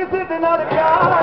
किसी दिन और प्यार